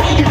Fuck